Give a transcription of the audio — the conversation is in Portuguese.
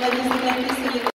Marisa Priscila.